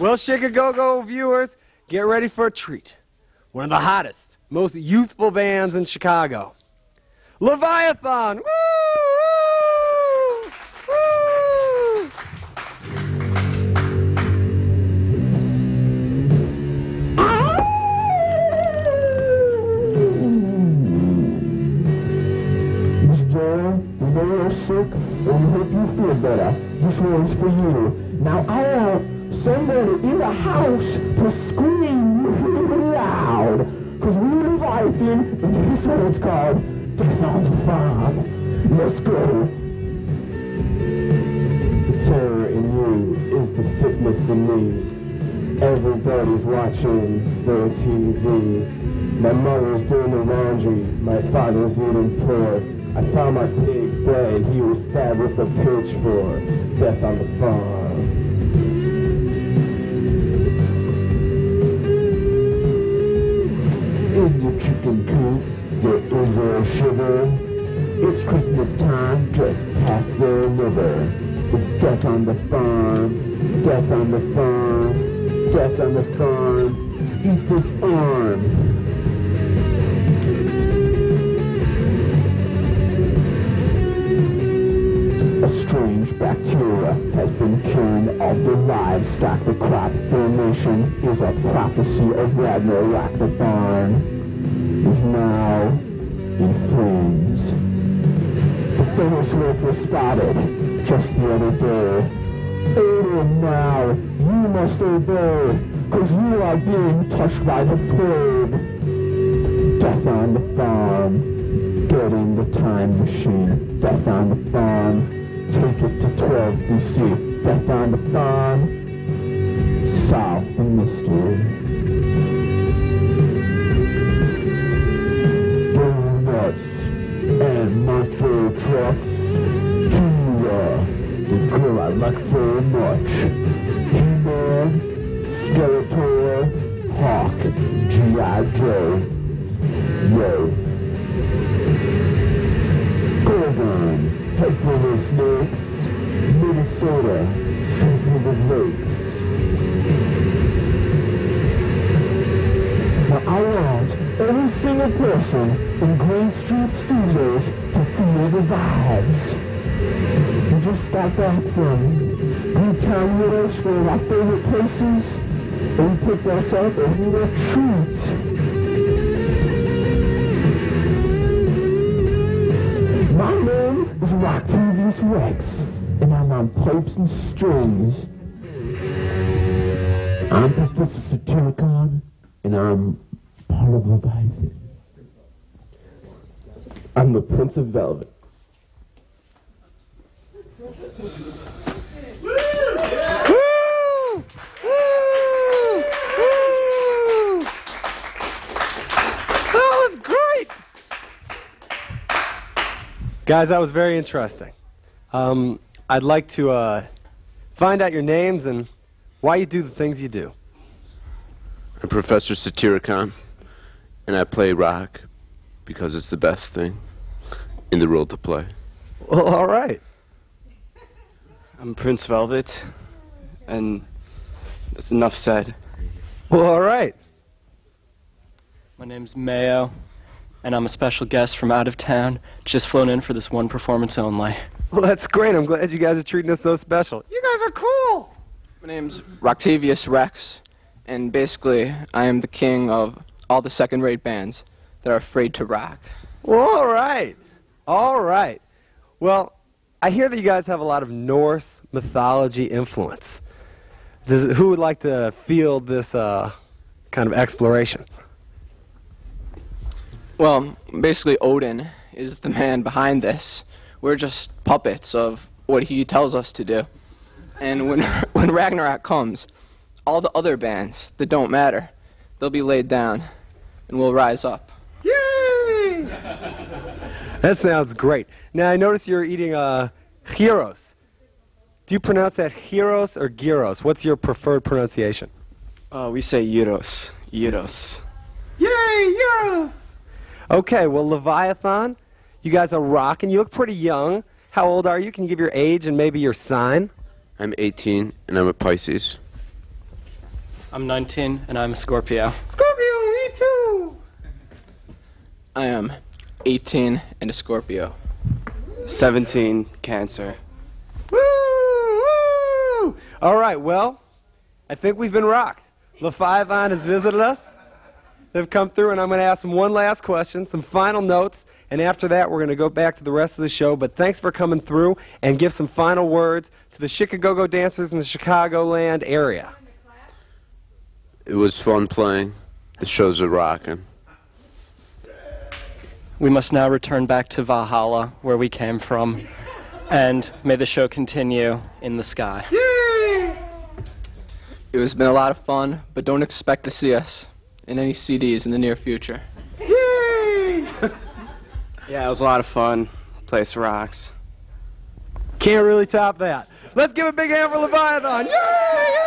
Well, Chicago viewers, get ready for a treat. One of the hottest, most youthful bands in Chicago. Leviathan! Woo! Sick, and hope you feel better. This one's for you. Now I want somebody in the house to scream really loud. Cause we're Leviathan, and this one's called Death on the Farm. Let's go. The terror in you is the sickness in me. Everybody's watching their TV. My mother's doing the laundry. My father's eating pork. I found my pig dead. He was stabbed with a pitchfork. Death on the farm. Christmas time, just pass the liver. It's death on the farm, death on the farm, it's death on the farm. Eat this arm. A strange bacteria has been killing all the livestock. The crop formation is a prophecy of Ragnarok. The barn is now in flames. Fenris wolf was spotted just the other day. Order now, you must obey, cause you are being touched by the plague. Death on the farm, in the time machine. Death on the farm, take it to 12 BC. Death on the farm, solve the mystery. Uh, the girl I like so much. He-Man, Skeletor, Hawk, G.I. Joe. Yo. Gorgon, head full of snakes. Minnesota, sea full of lakes. Now I want every single person in Green Street Studios We just got back from Greektown Widows, one of our favorite places, and we picked us up a little treat. My name is Roctavius Rex, and I'm on pipes and strings. I'm Professor Satyricon, and I'm part of Leviathan. I'm the Prince of Velvet. Guys, that was very interesting. Um, I'd like to uh, find out your names and why you do the things you do. I'm Professor Satyricon, and I play rock because it's the best thing in the role to play. Well, all right. I'm Prince Velvet, and that's enough said. Well, all right. My name's Mayo, and I'm a special guest from out of town, just flown in for this one performance only. Well, that's great. I'm glad you guys are treating us so special. You guys are cool. My name's Roctavius Rex, and basically, I am the king of all the second rate bands that are afraid to rock. Well, all right. All right. Well, I hear that you guys have a lot of Norse mythology influence. Does, who would like to field this uh, kind of exploration? Well, basically, Odin is the man behind this. We're just puppets of what he tells us to do. And when, when Ragnarok comes, all the other bands that don't matter, they'll be laid down, and we'll rise up. Yay! that sounds great. Now, I notice you're eating uh, gyros. Do you pronounce that gyros or gyros? What's your preferred pronunciation? Uh, we say Euros. Euros. Yay, gyros! Okay, well, Leviathan, you guys are rocking. You look pretty young. How old are you? Can you give your age and maybe your sign? I'm 18, and I'm a Pisces. I'm 19 and I'm a Scorpio. Scorpio, me too. I am 18 and a Scorpio. 17, Cancer. Woo! Woo! All right, well, I think we've been rocked. LaFivon has visited us. They've come through, and I'm going to ask them one last question, some final notes, and after that, we're going to go back to the rest of the show. But thanks for coming through and give some final words to the Chicago dancers in the Chicagoland area. It was fun playing. The shows are rocking. We must now return back to Valhalla, where we came from, and may the show continue in the sky. It has been a lot of fun, but don't expect to see us in any CDs in the near future. Yeah, it was a lot of fun. Place rocks. Can't really top that. Let's give a big hand for Leviathan. Yay!